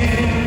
Amen.